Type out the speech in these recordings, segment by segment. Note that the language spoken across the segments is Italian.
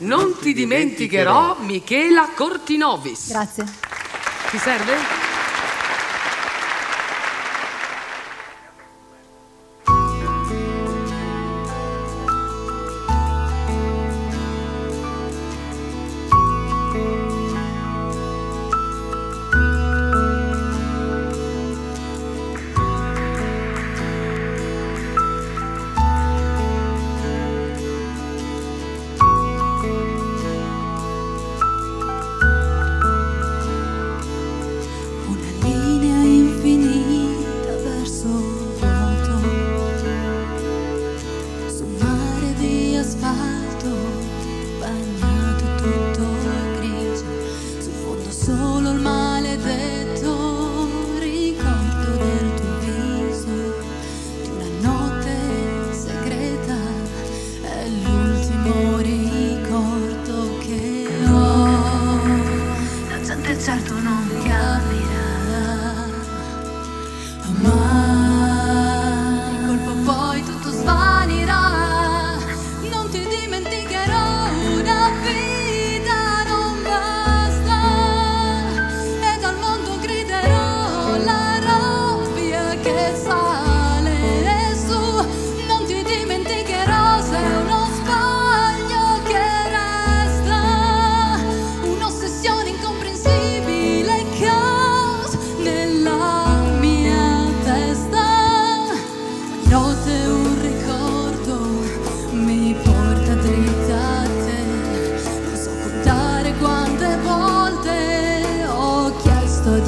Non ti dimenticherò Michela Cortinovis. Grazie. Ti serve?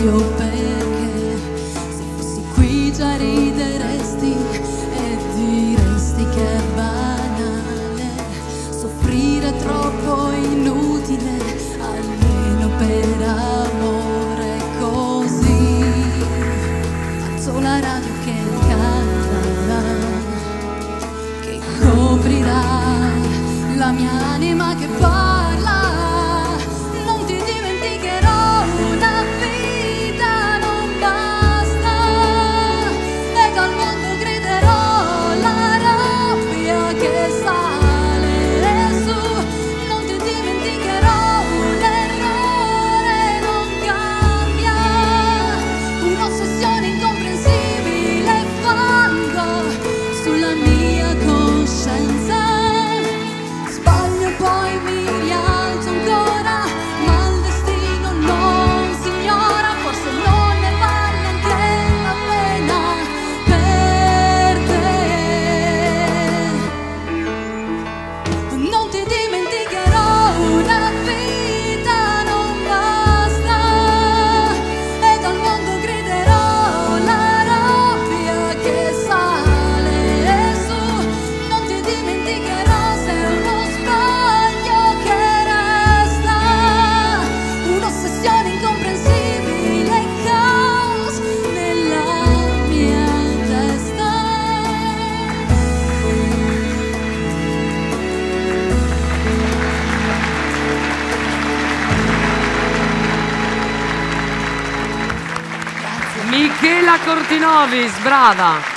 You. Michela Cortinovis, brava.